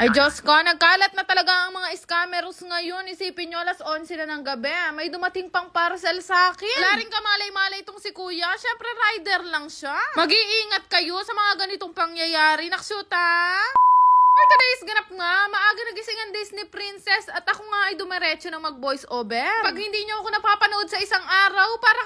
Ay Diyos ko, nagkalat na talaga ang mga scammers ngayon. Isipin nyo, alas 11 na ng gabi. May dumating pang parcel sa akin. Wala rin kamalay-malay itong si kuya. Siyempre, rider lang siya. Mag-iingat kayo sa mga ganitong pangyayari. Naksyuta! For today's ganap nga, maaga nagising ang Disney Princess at ako nga ay dumiretso na mag-voice over. Pag hindi nyo ako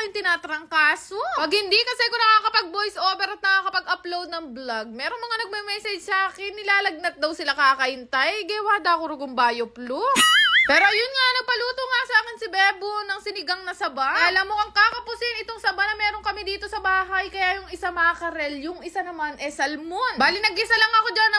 kayong tinatrangkaso. Pag hindi kasi ako nakakapag-voice over at nakakapag-upload ng vlog, meron mga nagme-message sa akin, nilalagnat daw sila kakahintay. Gewada ako rugong bioplu. Pero yun nga, nagpaluto nga sa akin si Bebo ng sinigang na saba. Alam mo, ang kakapusin itong saba na meron kami dito sa bahay. Kaya yung isa makarel, yung isa naman eh salmon. Bali, nagisa lang ako dyan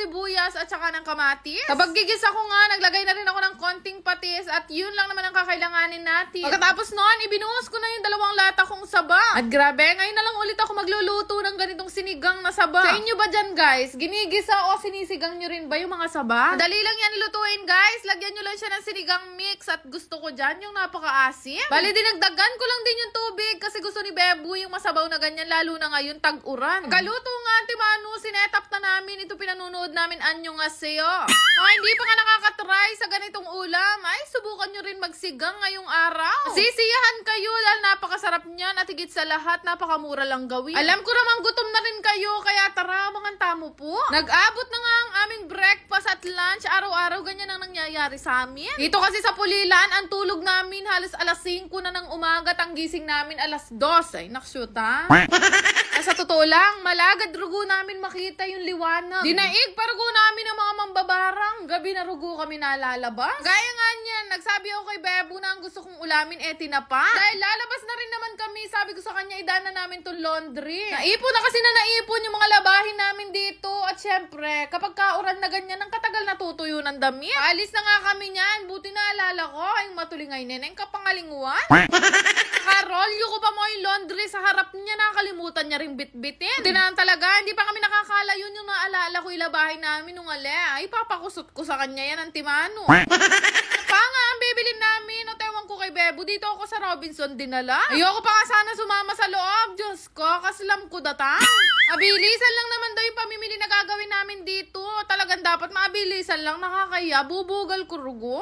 sibuyas at saka ng kamatis. Kapag gigisa ko nga, naglagay na rin ako ng konting patis at yun lang naman ang kakailanganin natin. Pagkatapos noon, ibinuhos ko na yung dalawang lata kong saba. At grabe, ngayon na lang ulit ako magluluto ng ganitong sinigang na saba. Sa inyo ba dyan, guys? Ginigisa o sinisigang nyo rin ba yung mga saba? Madali lang yan lutuin, guys. Lagyan nyo lang siya ng sinigang mix at gusto ko dyan yung napaka-asim. Bali, dinagdagan ko lang din yung tubig kasi gusto ni Bebu yung masabaw na ganyan lalo na ngayon tag-uran. Kaluto nga, Ate Manu, sinetap na namin ito pinanunood namin anyo nga sa'yo. Mga hindi pa nga nakakatry sa ganitong ulam, ay subukan nyo rin magsigang ngayong araw. Sisiyahan kayo dahil napakasarap niyan at higit sa lahat, napakamura lang gawin. Alam ko naman gutom na rin kayo, kaya tara, mga tamo po. Nag-abot na nga ang aming breakfast at lunch. Araw-araw ganyan ang nangyayari sa amin. Dito kasi sa Pulilan, ang tulog namin halos alas 5 na ng umaga at ang gising namin alas 2. Ay, nakshoot ha? Sa totoo lang, malagad rugo namin makita yung liwanag. Dinaig pa rugo namin ang mga mambabarang. Gabi na rugo kami nalalabas. Gaya nga niyan, nagsabi ako kay Bebo na ang gusto kong ulamin eh tinapa. Dahil lalabas na rin naman kami, sabi ko sa kanya, idana namin tong laundry. Naipon na kasi na naipon yung mga labahin namin dito. At syempre, kapag kauran na ganyan, ang katagal natutuyo ng damit. Alis na nga kami niyan. Buti naalala ko, ay matulingay neneng kapangalinguan. Nakarolyo ko pa mo yung laundry sa harap niya. Nakakalimutan niya ring bitbitin. Buti na lang talaga, hindi pa kami nakakala yun yung naalala ko labahin namin nung ale. Ay, papakusot ko sa kanya yan ang timano. pa nga ang bibilin namin. O tewan ko kay Bebo, dito ako sa Robinson dinala. Ayoko pa nga sana sumama sa loob. Diyos ko, kaslam ko datang. Mabilisan lang naman daw yung pamimili na gagawin namin dito. Talagang dapat mabilisan lang. Nakakaya, bubugal ko rugo.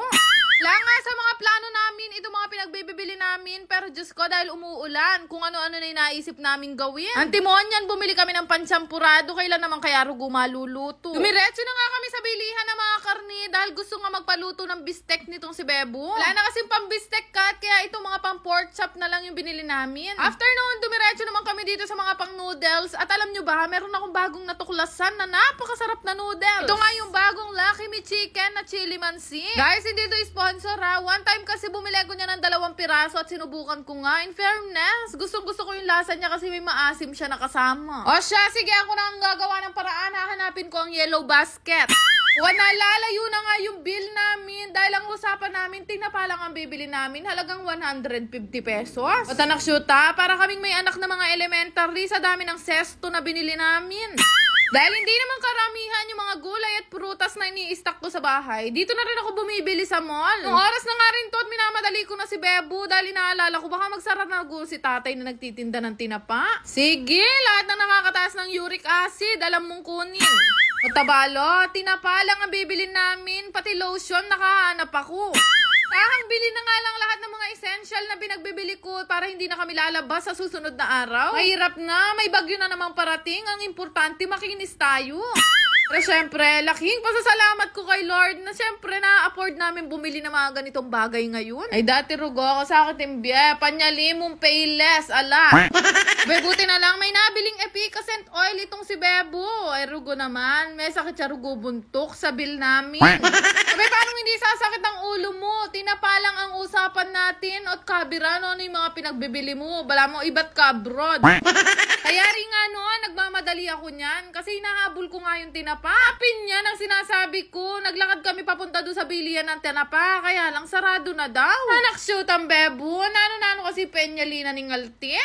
Wala nga sa mga plano namin, ito mga pinagbibili namin. Pero Diyos ko, dahil umuulan, kung ano-ano na yung naisip namin gawin. Antimonyan, bumili kami ng pansampurado. Kailan naman kaya rugo maluluto? Dumiretso na nga kami sa bilihan ng mga karni dahil gusto nga magpaluto ng bistek nitong si Bebo. Wala na kasing pang bistek cut, kaya itong mga pang pork chop na lang yung binili namin. After noon, dumiretso naman kami dito sa mga pang noodles. At alam nyo ba, meron akong bagong natuklasan na napakasarap na noodles. Ito nga yung bagong Lucky Me Chicken na chili mansi. Guys, hindi ito sponsor ha. One time kasi bumili ko niya ng dalawang piraso at sinubukan ko nga. In fairness, gustong gusto ko yung lasa niya kasi may maasim siya nakasama. O siya, sige ako na ang gagawa ng paraan. Hahanapin ko ang yellow basket. Wala, lalayo na nga yung bill namin dahil ang usapan namin, tinapa lang ang bibili namin, halagang 150 pesos. At anak syuta, para kaming may anak na mga elementary sa dami ng sesto na binili namin. Dahil hindi naman karamihan yung mga gulay at prutas na ini-stock ko sa bahay, dito na rin ako bumibili sa mall. Nung oras na nga rin to at minamadali ko na si Bebo dahil inaalala ko baka magsara na go si tatay na nagtitinda ng tinapa. Sige, lahat ng nakakataas ng uric acid, alam mong kunin. O tabalo, tinapa lang ang bibilin namin, pati lotion, nakahanap ako. Kahang bili na nga lang lahat ng mga essential na pinagbibili ko para hindi na kami lalabas sa susunod na araw. Mahirap na, may bagyo na namang parating. Ang importante, makinis tayo. Pero syempre, laking pasasalamat ko kay Lord na syempre na-afford namin bumili ng mga ganitong bagay ngayon. Ay dati rugo ako sa akin timbye, panyalimong payless, ala. Bebuti na lang, may nabiling efficacent oil itong si Bebo. Ay rugo naman, may sakit siya rugo buntok sa bill namin. Sabi, paano hindi sasakit ang ulo mo? Tinapa lang ang usapan natin at kabira, no, ano yung mga pinagbibili mo? Bala mo, ibat ka abroad. Kaya rin nga no, nagmamadali ako niyan kasi hinahabol ko nga yung tinapa. Apin niyan ang sinasabi ko. Naglakad kami papunta doon sa bilihan ng tinapa. Kaya lang sarado na daw. Anak shoot ang bebo. Nano-nano kasi penyalina ni Ngaltin.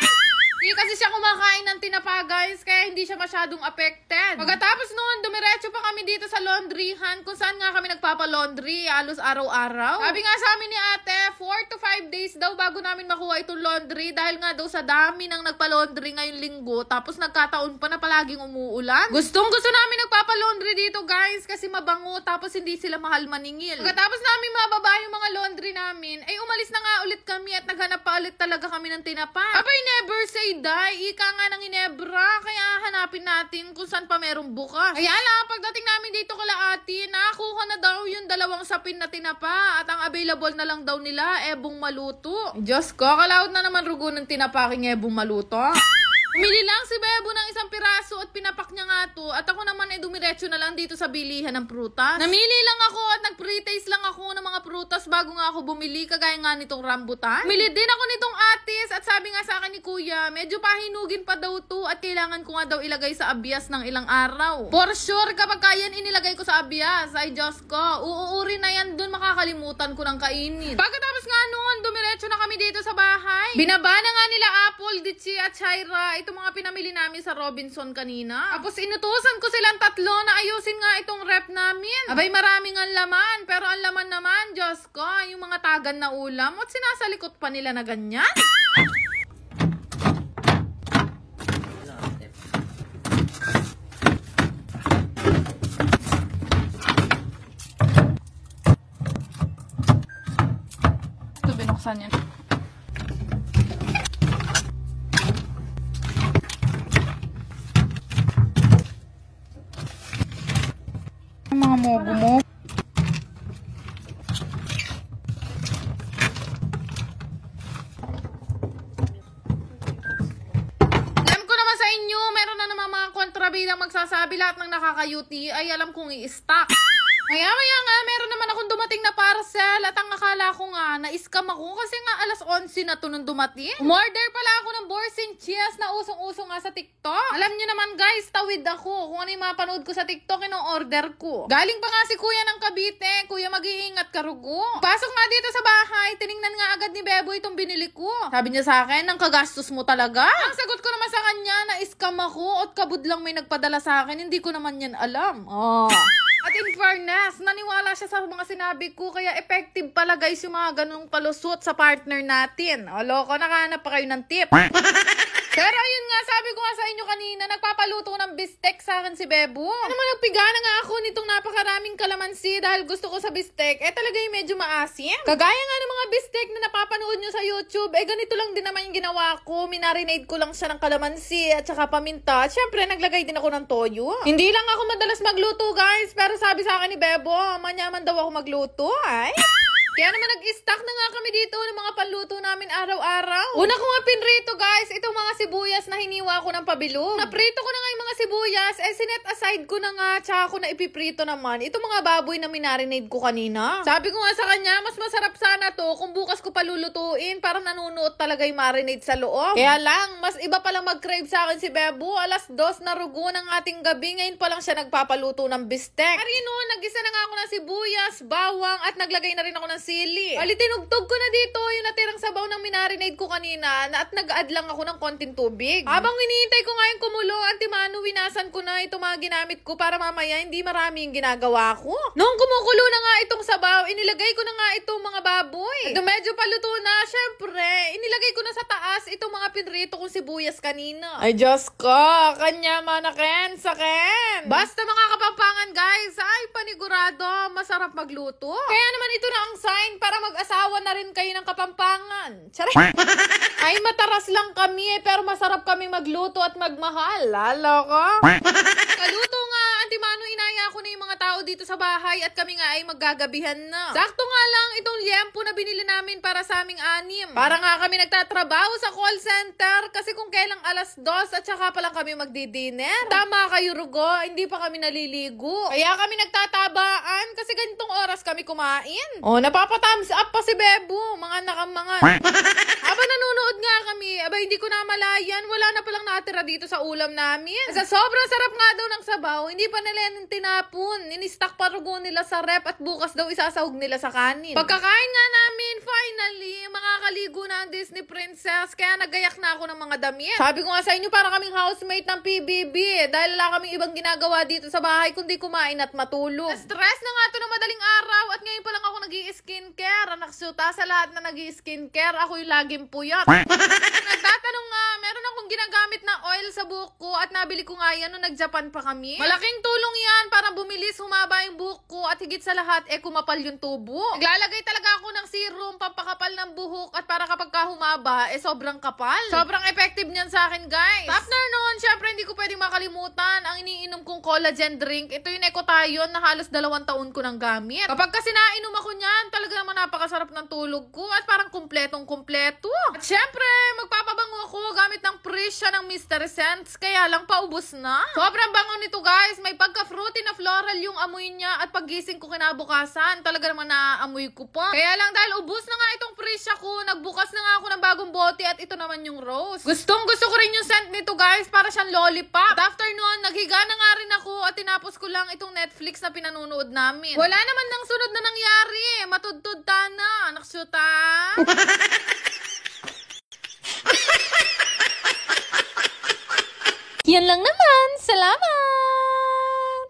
Hindi kasi siya kumakain ng tinapa, guys, kaya hindi siya masyadong affected. Pagkatapos noon, dumiretso pa kami dito sa laundryhan kung saan nga kami nagpapa-laundry, halos araw-araw. Sabi nga sa amin ni ate, 4 to 5 days daw bago namin makuha itong laundry dahil nga daw sa dami ng nagpa-laundry ngayong linggo, tapos nagkataon pa na palaging umuulan. Gustong gusto namin nagpapa-laundry dito guys kasi mabango tapos hindi sila mahal maningil. Pagkatapos namin mababa yung mga laundry namin, ay umalis na nga ulit kami at naghanap pa ulit talaga kami ng tinapa. Abay never say die, ika nga ng inebra, kaya hanapin natin kung saan pa merong bukas. Kaya lang, pagdating namin dito kala ate, nakakuha na daw yung dalawang sapin na tinapa at ang available na lang daw nila, ebong maluto. Diyos ko, kalaot na naman rugo ng tinapa king ebong maluto. Umili lang si Bebo ng isang piraso at pinapak niya nga to. At ako naman ay dumiretso na lang dito sa bilihan ng prutas. Namili lang ako at nag-pre-taste lang ako ng mga prutas bago nga ako bumili. Kagaya nga nitong rambutan. Umili din ako nitong atis at sabi nga sa akin ni kuya, medyo pahinugin pa daw to at kailangan ko nga daw ilagay sa abias ng ilang araw. For sure, kapag kaya inilagay ko sa abias, ay Diyos ko, uuuri na yan dun makakalimutan ko ng kainin. Pagkatapos nga noon, dumiretso na kami dito sa bahay. Binaba na nga nila Apple, Ditchi at Shaira itong mga pinamili namin sa Robinson kanina. Tapos inutusan ko silang tatlo na ayusin nga itong rep namin. Abay maraming ang laman, pero ang laman naman, Diyos ko, yung mga tagan na ulam at sinasalikot pa nila na ganyan. Ito binuksan yan. Mo. Alam ko naman sa inyo, meron na naman mga kontrabidang magsasabi lahat ng nakaka-UT ay alam kong i-stock. Kaya maya nga, meron naman akong dumating na parcel at ang akala ko nga, na-scam ako kasi nga alas 11 na to nung dumating. Umorder pala ako ng Borsin Cheese na usong-uso nga sa TikTok. Alam niyo naman guys, tawid ako kung ano yung mapanood ko sa TikTok, yung order ko. Galing pa nga si kuya ng Cavite, kuya mag-iingat ka rugo. Pasok nga dito sa bahay, tiningnan nga agad ni Bebo itong binili ko. Sabi niya sa akin, ang kagastos mo talaga. Ang sagot ko naman sa kanya, na-scam ako at kabud lang may nagpadala sa akin, hindi ko naman yan alam. Oh. At in fairness, naniwala siya sa mga sinabi ko, kaya effective pala guys yung mga ganung palusot sa partner natin. O loko, nakahanap pa kayo ng tip. Pero ayun nga, sabi ko nga sa inyo kanina, nagpapaluto ng bistek sa akin si Bebo. Ano naman nagpigana nga ako nitong napakaraming kalamansi dahil gusto ko sa bistek, eh talaga yung medyo maasim. Kagaya nga ng mga bistek na napapanood nyo sa YouTube, eh ganito lang din naman yung ginawa ko. Minarinade ko lang siya ng kalamansi at saka paminta. At syempre, naglagay din ako ng toyo. Hindi lang ako madalas magluto guys, pero sabi sa akin ni Bebo, manyaman daw ako magluto, ay. Kaya naman nag-stock na nga kami dito ng mga panluto namin araw-araw. Una ko nga pinrito guys, itong mga sibuyas na hiniwa ko ng pabilog. Naprito ko na nga sibuyas, eh sinet aside ko na nga, tsaka ko na ipiprito naman. Itong mga baboy na minarinade ko kanina. Sabi ko nga sa kanya, mas masarap sana to kung bukas ko palulutuin para nanunuot talaga yung marinade sa loob. Kaya lang, mas iba palang mag-crave sa akin si Bebo. Alas dos na rugo ng ating gabi, ngayon pa lang siya nagpapaluto ng bistek. Arino, nag-isa na nga ako ng sibuyas, bawang, at naglagay na rin ako ng sili. Ali, tinugtog ko na dito yung natirang sabaw ng minarinade ko kanina na at nag-add lang ako ng konting tubig. Habang hinihintay ko nga kumulo, antimano, winasan ko na itong mga ginamit ko para mamaya hindi marami yung ginagawa ko. Noong kumukulo na nga itong sabaw, inilagay ko na nga itong mga baboy. At medyo paluto na, syempre, inilagay ko na sa taas itong mga pinrito kong sibuyas kanina. Ay, Diyos ko, kanya manaken, saken. Basta mga kapampangan, guys, ay panigurado, masarap magluto. Kaya naman ito na ang sign para mag-asawa na rin kayo ng kapampangan. Charay! ay, mataras lang kami eh, pero masarap kami magluto at magmahal. Lalo ko. Kaluto tao dito sa bahay at kami nga ay maggagabihan na. Sakto nga lang itong liempo na binili namin para sa aming anim. Para nga kami nagtatrabaho sa call center kasi kung kailang alas dos at saka pa lang kami magdi-dinner. Tama kayo, Rugo, hindi pa kami naliligo. Kaya kami nagtatabaan kasi ganitong oras kami kumain. Oh, napapatams up pa si Bebo, mga nakamangan. Habang nanonood nga kami, aba hindi ko namalayan, wala na palang natira dito sa ulam namin. Sa sobrang sarap nga daw ng sabaw, hindi pa nila yan tinapon. Ninistak pa rugo nila sa rep at bukas daw isasahog nila sa kanin. Pagkakain nga namin, finally, makakaligo na ang Disney Princess, kaya nagayak na ako ng mga damit. Sabi ko nga sa inyo, para kaming housemate ng PBB, dahil wala kaming ibang ginagawa dito sa bahay, kundi kumain at matulog. Stress na nga to ng madaling araw, at ngayon pa lang ako nag skincare Anak suta sa lahat na nag skincare ako yung laging puyat. Nagtatanong nga, meron akong ginagamit na oil sa buhok ko at nabili ko nga yan nung nag-Japan pa kami. Malaking tulong yan para bumilis higit sa lahat, eh kumapal yung tubo. Naglalagay talaga ako ng serum, pampakapal ng buhok, at para kapag ka humaba, eh sobrang kapal. Sobrang effective niyan sa akin, guys. After noon, syempre hindi ko pwedeng makalimutan ang iniinom kong collagen drink. Ito yung Ecotayon na halos dalawang taon ko nang gamit. Kapag kasi nainom ako niyan, talaga naman napakasarap ng tulog ko at parang kumpletong kumpleto. At syempre, magpapabango ako gamit ng Prisha ng Mystery Scents, kaya lang paubos na. Sobrang bango nito guys, may pagka-fruity na floral yung amoy niya at paggising ko kinabukasan, talaga naman naaamoy ko pa. Kaya lang dahil ubos na nga itong Prisha ko, nagbukas na nga ako ng bagong bote at ito naman yung rose. Gustong gusto ko rin yung scent nito guys, para siyang lollipop. At after nun, naghiga na nga rin ako at tinapos ko lang itong Netflix na pinanunood namin. Wala naman nang sunod na nangyari. Matudtod ta na. Naksyuta. Yan lang naman. Salamat!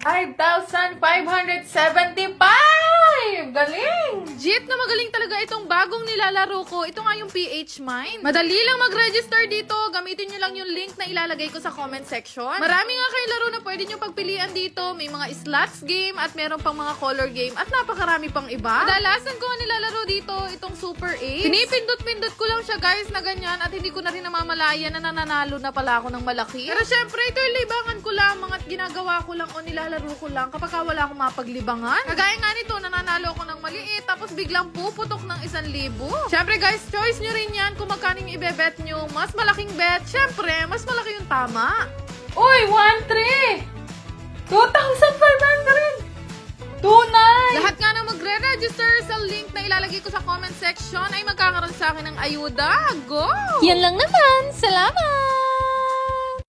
5,575! Galing! Jeep na magaling talaga itong bagong nilalaro ko. Ito nga yung PH Mind. Madali lang mag-register dito. Gamitin nyo lang yung link na ilalagay ko sa comment section. Marami nga kayo laro na pwede nyo pagpilian dito. May mga slots game at meron pang mga color game at napakarami pang iba. Kadalasan ko nilalaro dito itong Super 8. Pinipindot-pindot ko lang siya guys na ganyan at hindi ko na rin namamalayan na nananalo na pala ako ng malaki. Pero syempre ito yung libangan ko lamang at ginagawa ko lang o nilalaro ko lang kapag wala akong mapaglibangan. Kagaya nga nito, nananalo ako ng maliit tapos biglang puputok ng isang libo. Syempre guys, choice nyo rin yan kung magkano yung ibebet nyo. Mas malaking bet, syempre, mas malaki yung tama. Uy, 1-3! 2,500! Tunay! Lahat nga na magre-register sa link na ilalagay ko sa comment section ay magkakaroon sa akin ng ayuda. Go! Yan lang naman. Salamat!